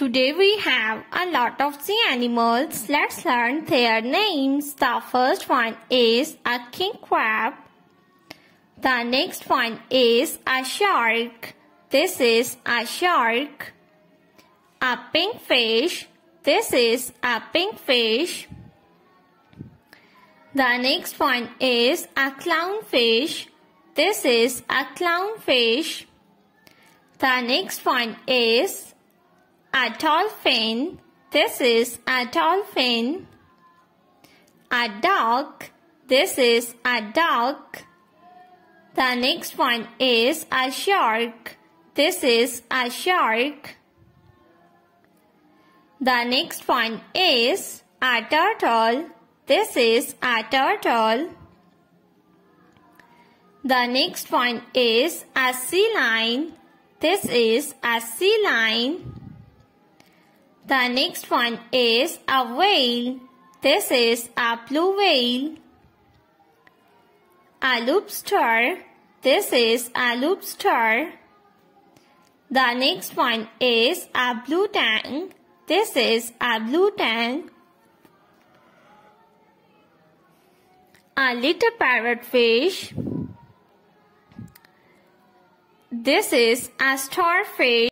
Today we have a lot of sea animals. Let's learn their names. The first one is a king crab. The next one is a shark. This is a shark. A pink fish. This is a pink fish. The next one is a clownfish. This is a clownfish. The next one is a dolphin. This is a dolphin. A dog. This is a dog. The next one is a shark. This is a shark. The next one is a turtle. This is a turtle. The next one is a sea lion. This is a sea lion. The next one is a whale. This is a blue whale. A lobster. This is a lobster. The next one is a blue tang. This is a blue tang. A little parrotfish. This is a starfish.